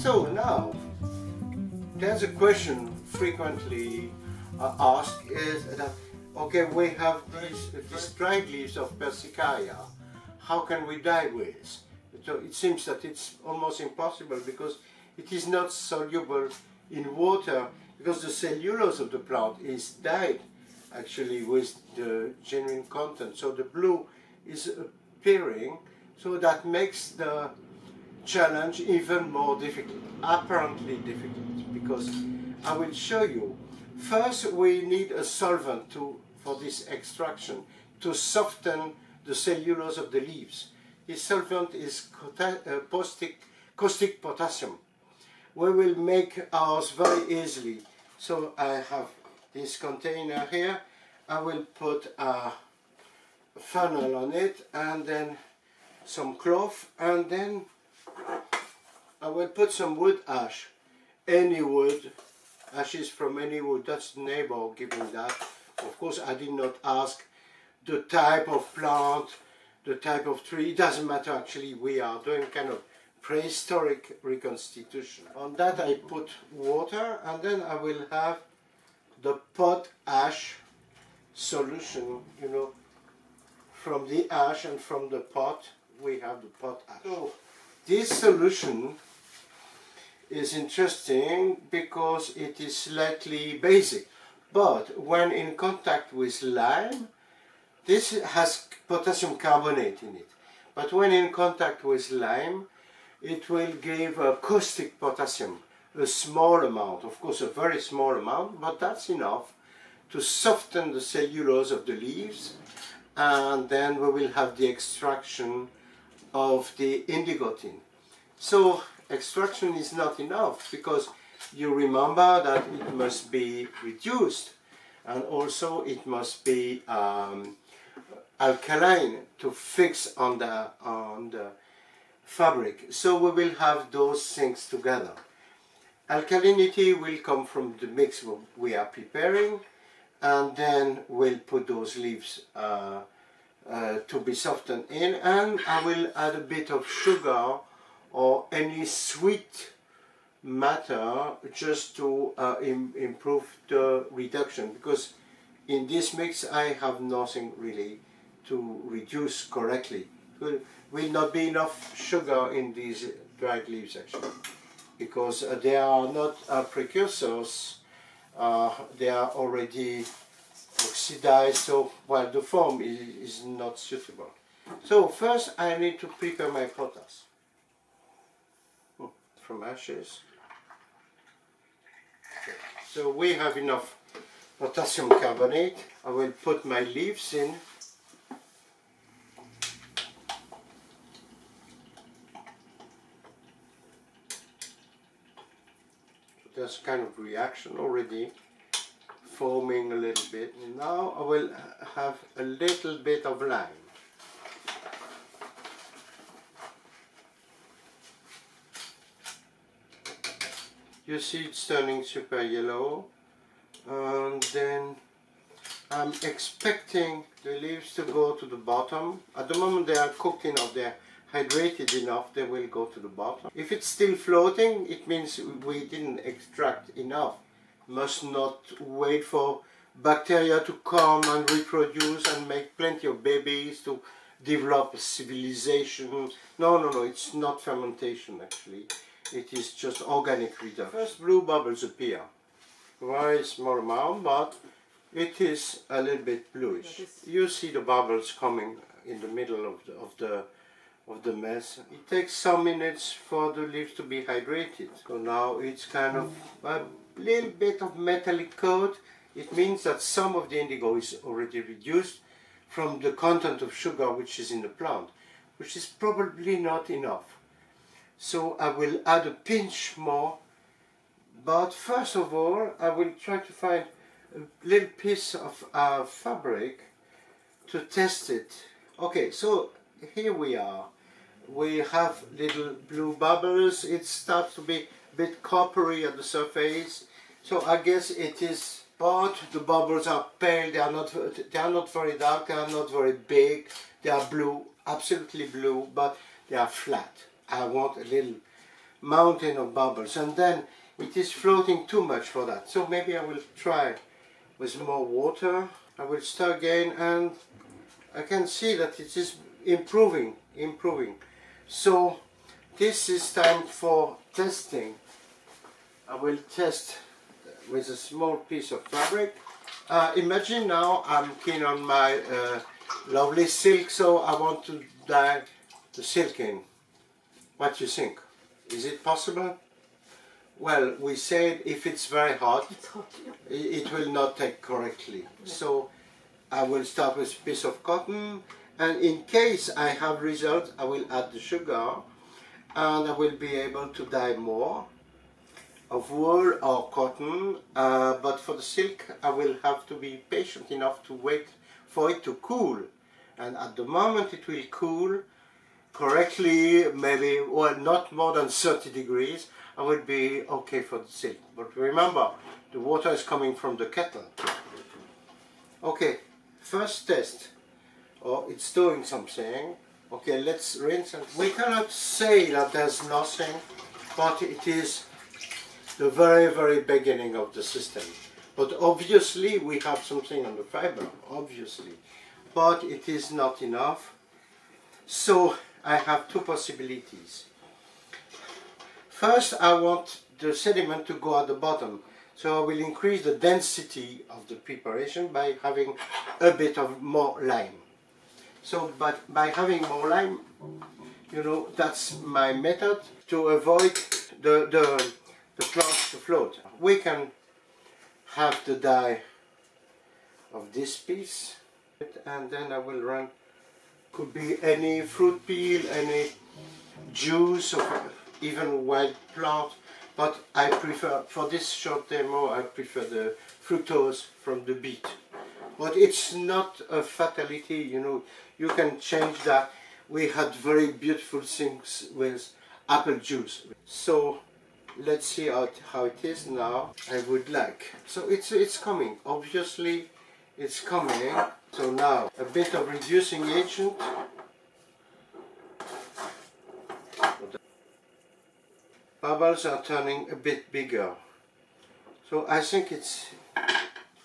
So now, there's a question frequently uh, asked is that, okay, we have these, these dried leaves of Persicaria, how can we dye with? So it seems that it's almost impossible because it is not soluble in water because the cellulose of the plant is dyed actually with the genuine content. So the blue is appearing, so that makes the challenge even more difficult, apparently difficult, because I will show you. First, we need a solvent to, for this extraction to soften the cellulose of the leaves. This solvent is uh, caustic, caustic potassium. We will make ours very easily. So I have this container here. I will put a funnel on it and then some cloth and then I will put some wood ash, any wood, ashes from any wood, that's the neighbor giving that. Of course I did not ask the type of plant, the type of tree, it doesn't matter actually, we are doing kind of prehistoric reconstitution. On that I put water and then I will have the pot ash solution, you know, from the ash and from the pot we have the pot ash. So this solution is interesting because it is slightly basic but when in contact with lime this has potassium carbonate in it. But when in contact with lime it will give a caustic potassium a small amount of course a very small amount but that's enough to soften the cellulose of the leaves and then we will have the extraction of the indigotin. So extraction is not enough because you remember that it must be reduced and also it must be um, alkaline to fix on the, on the fabric. So we will have those things together. Alkalinity will come from the mix we are preparing and then we'll put those leaves uh, uh, to be softened in and I will add a bit of sugar or any sweet matter just to uh, Im improve the reduction because in this mix I have nothing really to reduce correctly. Will, will not be enough sugar in these dried leaves actually because uh, they are not uh, precursors, uh, they are already oxidized so well the form is, is not suitable. So first I need to prepare my potash hmm, from ashes. So we have enough potassium carbonate. I will put my leaves in. There's kind of reaction already foaming a little bit. Now I will have a little bit of lime. You see it's turning super yellow and then I'm expecting the leaves to go to the bottom. At the moment they are cooked enough, they're hydrated enough, they will go to the bottom. If it's still floating, it means we didn't extract enough must not wait for bacteria to come and reproduce and make plenty of babies to develop civilization. No, no, no, it's not fermentation actually. It is just organic reduction. First blue bubbles appear. Very small amount, but it is a little bit bluish. You see the bubbles coming in the middle of the, of the of the mess. It takes some minutes for the leaves to be hydrated. So now it's kind of a little bit of metallic coat, it means that some of the indigo is already reduced from the content of sugar which is in the plant, which is probably not enough. So I will add a pinch more, but first of all I will try to find a little piece of uh, fabric to test it. Okay, so here we are. We have little blue bubbles. It starts to be bit coppery at the surface. So I guess it is, but the bubbles are pale, they are not, they are not very dark, they are not very big, they are blue, absolutely blue, but they are flat. I want a little mountain of bubbles and then it is floating too much for that. So maybe I will try with more water. I will stir again and I can see that it is improving, improving. So this is time for testing. I will test with a small piece of fabric. Uh, imagine now I'm keen on my uh, lovely silk, so I want to dye the silk in. What do you think? Is it possible? Well, we said if it's very hot, It's hot. Yeah. it will not take correctly. So I will start with a piece of cotton and in case I have result I will add the sugar and I will be able to dye more of wool or cotton uh, but for the silk I will have to be patient enough to wait for it to cool. And at the moment it will cool correctly maybe well not more than 30 degrees I will be okay for the silk. But remember the water is coming from the kettle. Okay first test. Oh it's doing something okay let's rinse and we cannot say that there's nothing but it is the very very beginning of the system but obviously we have something on the fiber obviously but it is not enough so I have two possibilities First, I want the sediment to go at the bottom. So I will increase the density of the preparation by having a bit of more lime. So, but by having more lime, you know, that's my method to avoid the, the, the plants to float. We can have the dye of this piece and then I will run, could be any fruit peel, any juice or even wild plant but I prefer for this short demo I prefer the fructose from the beet but it's not a fatality you know. You can change that. We had very beautiful things with apple juice. So let's see how it, how it is now. I would like. So it's it's coming. Obviously it's coming. So now a bit of reducing agent. Bubbles are turning a bit bigger. So I think it's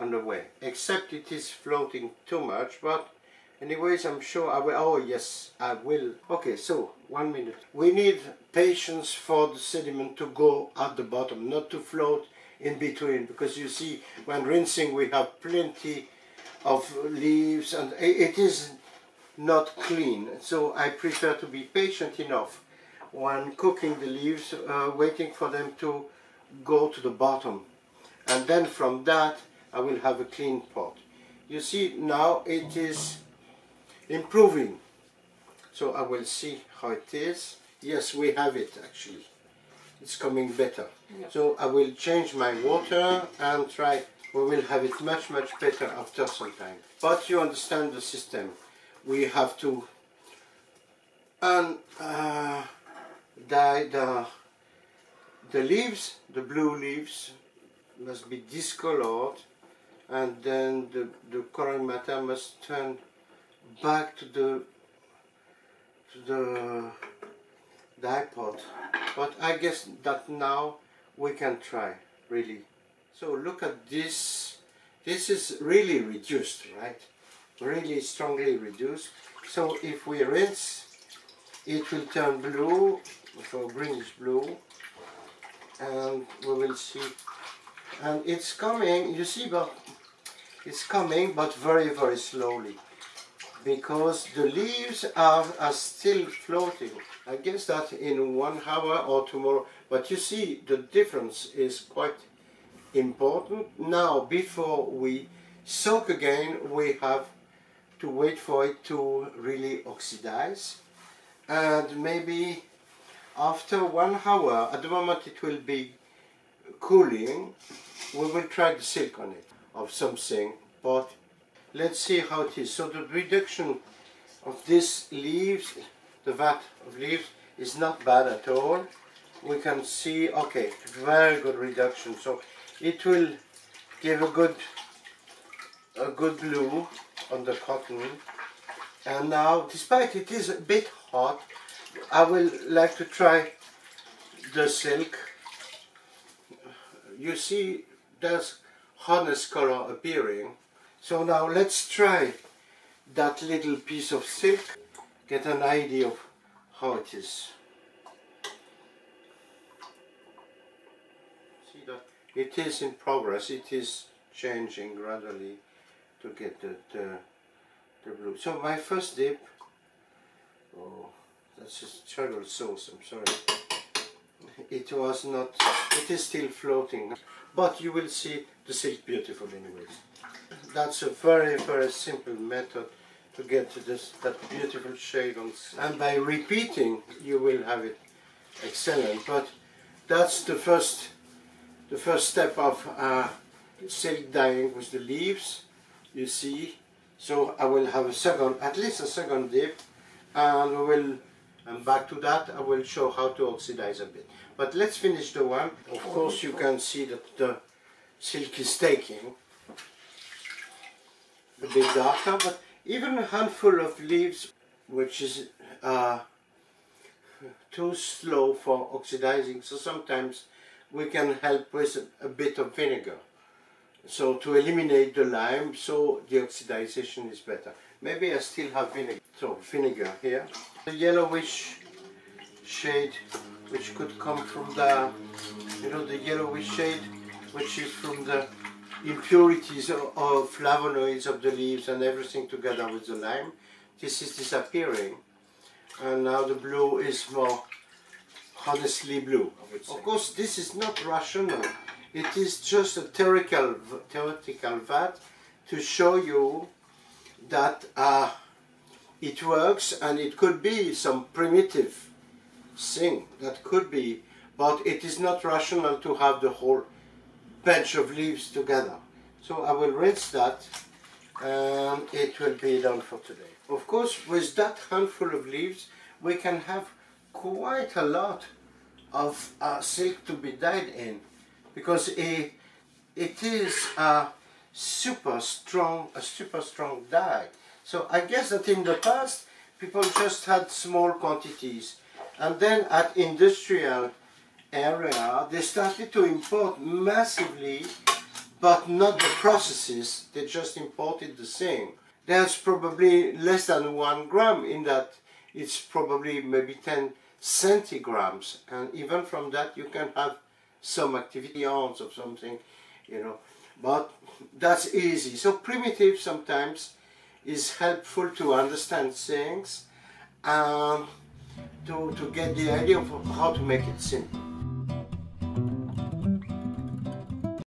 on the way. Except it is floating too much, but anyways I'm sure I will, oh yes, I will. Okay, so one minute. We need patience for the sediment to go at the bottom, not to float in between, because you see when rinsing we have plenty of leaves and it is not clean. So I prefer to be patient enough when cooking the leaves, uh, waiting for them to go to the bottom. And then from that, I will have a clean pot. You see, now it is improving. So I will see how it is. Yes, we have it actually. It's coming better. Yeah. So I will change my water and try. We will have it much, much better after some time. But you understand the system. We have to and uh, dye the the leaves, the blue leaves, must be discolored, and then the the coloring matter must turn back to the to the dye pot. But I guess that now we can try really. So look at this. This is really reduced, right? Really strongly reduced. So if we rinse it will turn blue, so greenish blue, and we will see. And it's coming, you see, but it's coming, but very, very slowly, because the leaves are, are still floating. I guess that in one hour or tomorrow, but you see, the difference is quite important. Now, before we soak again, we have to wait for it to really oxidize and maybe after one hour, at the moment it will be cooling, we will try the silk on it of something, but let's see how it is. So the reduction of this leaves, the vat of leaves, is not bad at all. We can see, okay, very good reduction. So it will give a good, a good blue on the cotton. And now, despite it is a bit hot, I will like to try the silk, you see there's harness color appearing. So now let's try that little piece of silk, get an idea of how it is. See that it is in progress, it is changing gradually to get the, the, the blue. So my first dip, oh, that's a terrible sauce, I'm sorry. It was not, it is still floating, but you will see the silk beautiful anyways. That's a very, very simple method to get to this, that beautiful shade on and by repeating you will have it excellent. But that's the first the first step of uh, silk dyeing with the leaves you see. So I will have a second at least a second dip and we will and back to that I will show how to oxidize a bit. But let's finish the one. Of course you can see that the silk is taking a bit darker but even a handful of leaves which is uh, too slow for oxidizing so sometimes we can help with a, a, bit of vinegar. So to eliminate the lime so the oxidization is better maybe I still have vinegar so vinegar here the yellowish shade which could come from the you know the yellowish shade which is from the impurities or, flavonoids of the leaves and everything together with the lime. This is disappearing and now the blue is more honestly blue. Of course this is not rational. It is just a theoretical, theoretical vat to show you that uh, it works and it could be some primitive thing that could be but it is not rational to have the whole bunch of leaves together. So I will rinse that and it will be done for today. Of course with that handful of leaves we can have quite a lot of uh, silk to be dyed in because it, it is a super strong, a super strong dye. So I guess that in the past people just had small quantities. And then at industrial area, they started to import massively, but not the processes, they just imported the same. There's probably less than one gram in that, it's probably maybe 10 centigrams, and even from that you can have some activity ounce of something, you know, but that's easy. So primitive sometimes is helpful to understand things and to, to get the idea of how to make it simple.